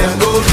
them go.